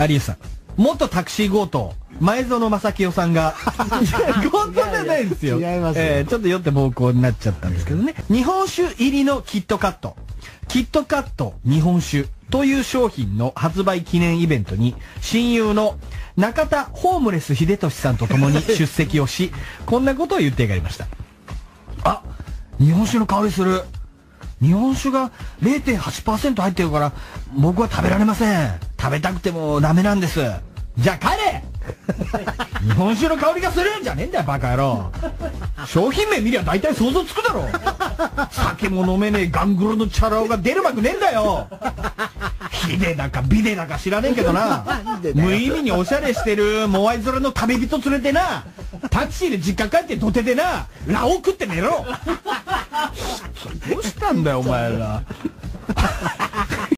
有吉さん。元タクシー強盗、前園正清さんが、強盗じゃないんですよ。いやいや違いますよえーちょっと酔って暴行になっちゃったんですけどね。日本酒入りのキットカット。キットカット日本酒という商品の発売記念イベントに、親友の中田ホームレス秀俊さんと共に出席をし、こんなことを言ってやがりました。あ、日本酒の香りする。日本酒が0.8%入ってるから、僕は食べられません。食べたくてもダメなんです。じゃあ帰れ日本酒の香りがするんじゃねえんだよ、バカ野郎。商品名見りゃ大体想像つくだろ。酒も飲めねえガングロのチャラ男が出る幕ねえんだよ。ヒデだかビデだか知らねえけどな。無意味におしゃれしてるモアイ面の旅人連れてな、タクシーで実家帰って土手でな、ラオウ食って寝ろ。どうしたんだよ、お前ら。